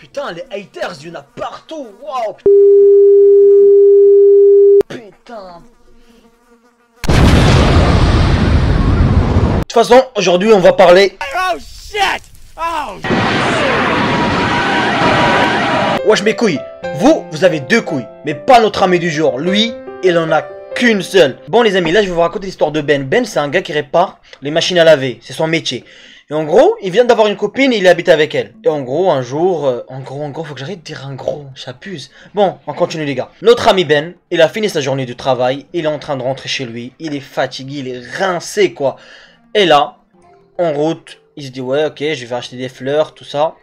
Putain, les haters, il y en a partout. Waouh. Putain. De toute façon, aujourd'hui, on va parler. Oh shit! Oh. Wesh mes couilles. Vous, vous avez deux couilles, mais pas notre ami du jour. Lui, il en a qu'une seule. Bon les amis, là je vais vous raconter l'histoire de Ben. Ben, c'est un gars qui répare les machines à laver. C'est son métier. Et en gros, il vient d'avoir une copine et il habite avec elle. Et en gros, un jour, euh, en gros, en gros, faut que j'arrête de dire un gros, j'abuse. Bon, on continue les gars. Notre ami Ben, il a fini sa journée de travail, il est en train de rentrer chez lui, il est fatigué, il est rincé quoi. Et là, en route, il se dit ouais, ok, je vais acheter des fleurs, tout ça.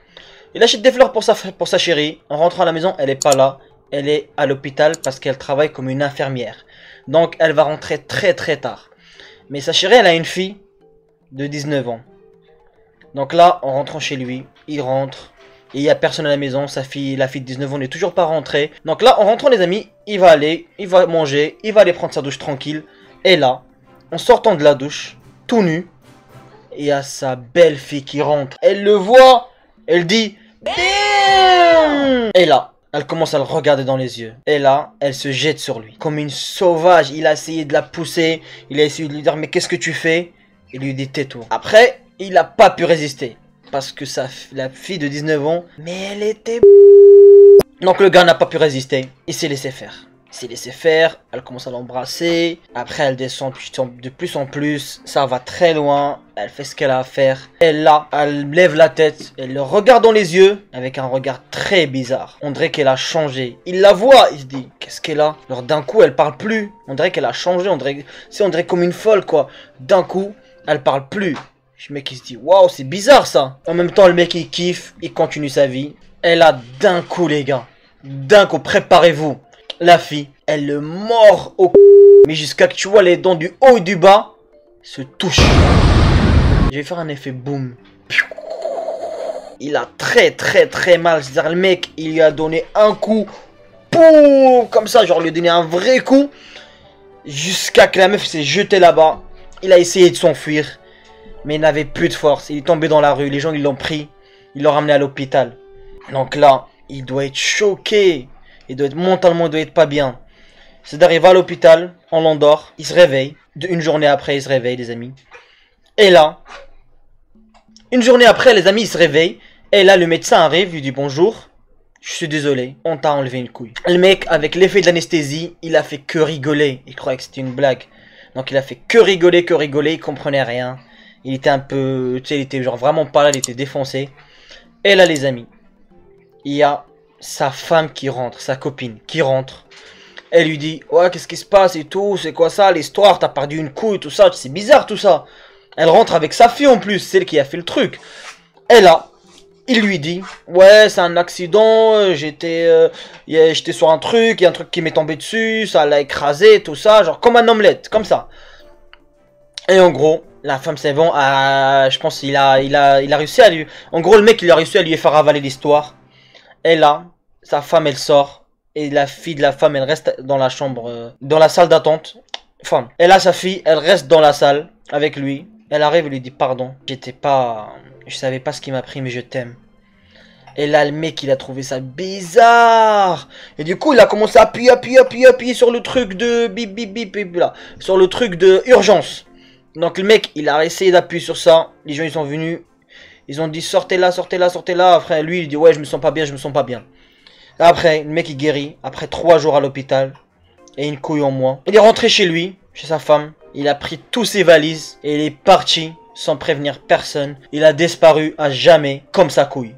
Il achète des fleurs pour sa, pour sa chérie. En rentrant à la maison, elle est pas là. Elle est à l'hôpital parce qu'elle travaille comme une infirmière. Donc elle va rentrer très très tard. Mais sa chérie, elle a une fille de 19 ans. Donc là, en rentrant chez lui, il rentre. Et il n'y a personne à la maison, sa fille, la fille de 19 ans n'est toujours pas rentrée. Donc là, en rentrant les amis, il va aller, il va manger, il va aller prendre sa douche tranquille. Et là, en sortant de la douche, tout nu, il y a sa belle fille qui rentre. Elle le voit, elle dit Et là, elle commence à le regarder dans les yeux. Et là, elle se jette sur lui. Comme une sauvage, il a essayé de la pousser, il a essayé de lui dire mais qu'est-ce que tu fais? Il lui dit tais-toi. Après, il n'a pas pu résister. Parce que la fille de 19 ans, mais elle était... Donc le gars n'a pas pu résister. Il s'est laissé faire. Il s'est laissé faire, elle commence à l'embrasser. Après elle descend de plus en plus. Ça va très loin. Elle fait ce qu'elle a à faire. Elle là, elle lève la tête. Elle le regarde dans les yeux. Avec un regard très bizarre. On dirait qu'elle a changé. Il la voit. Il se dit, qu'est-ce qu'elle a? Alors d'un coup, elle parle plus. On dirait qu'elle a changé. On dirait, on dirait comme une folle quoi. D'un coup, elle parle plus. Le mec il se dit waouh c'est bizarre ça. En même temps le mec il kiffe, il continue sa vie. Elle a d'un coup les gars, d'un coup préparez-vous. La fille, elle le mord au mais jusqu'à que tu vois les dents du haut et du bas se touchent. Je vais faire un effet boum. Il a très très très mal. C'est-à-dire le mec il lui a donné un coup, boum comme ça, genre lui a donné un vrai coup jusqu'à que la meuf s'est jetée là-bas. Il a essayé de s'enfuir mais il n'avait plus de force. Il est tombé dans la rue, les gens ils l'ont pris, ils l'ont ramené à l'hôpital. Donc là, il doit être choqué, il doit être mentalement, il doit être pas bien. C'est-à-dire, il va à l'hôpital, on l'endort, il se réveille. Une journée après, il se réveille, les amis. Et là, une journée après, les amis, il se réveille. Et là, le médecin arrive, lui dit bonjour. Je suis désolé, on t'a enlevé une couille. Le mec, avec l'effet de l'anesthésie, il a fait que rigoler. Il croyait que c'était une blague. Donc il a fait que rigoler, que rigoler, il comprenait rien. Il était un peu... Tu sais, il était genre vraiment pas là, il était défoncé. Et là, les amis, il y a sa femme qui rentre, sa copine qui rentre. Elle lui dit, ouais, qu'est-ce qui se passe et tout, c'est quoi ça, l'histoire, t'as perdu une couille, tout ça, c'est bizarre tout ça. Elle rentre avec sa fille en plus, celle qui a fait le truc. Et là, il lui dit, ouais, c'est un accident, euh, j'étais euh, j'étais sur un truc, il y a un truc qui m'est tombé dessus, ça l'a écrasé, tout ça, genre comme un omelette, comme ça. Et en gros, la femme c'est bon, je pense il a, il a, réussi à lui, en gros le mec il a réussi à lui faire avaler l'histoire. Et là, sa femme elle sort et la fille de la femme elle reste dans la chambre, euh, dans la salle d'attente. Enfin, et là sa fille elle reste dans la salle avec lui. Elle arrive et lui dit pardon, j'étais pas, je savais pas ce qui m'a pris mais je t'aime. Et là, le mec, il a trouvé ça bizarre. Et du coup, il a commencé à appuyer, appuyer, appuyer, appuyer sur le truc de bip, bip, bip, bip, là. Sur le truc de urgence. Donc le mec, il a essayé d'appuyer sur ça. Les gens, ils sont venus. Ils ont dit sortez là, sortez là, sortez là. Après, lui, il dit ouais, je me sens pas bien, je me sens pas bien. Après, le mec, il guérit. Après trois jours à l'hôpital. Et une couille en moins. Il est rentré chez lui, chez sa femme. Il a pris tous ses valises. Et il est parti sans prévenir personne. Il a disparu à jamais comme sa couille.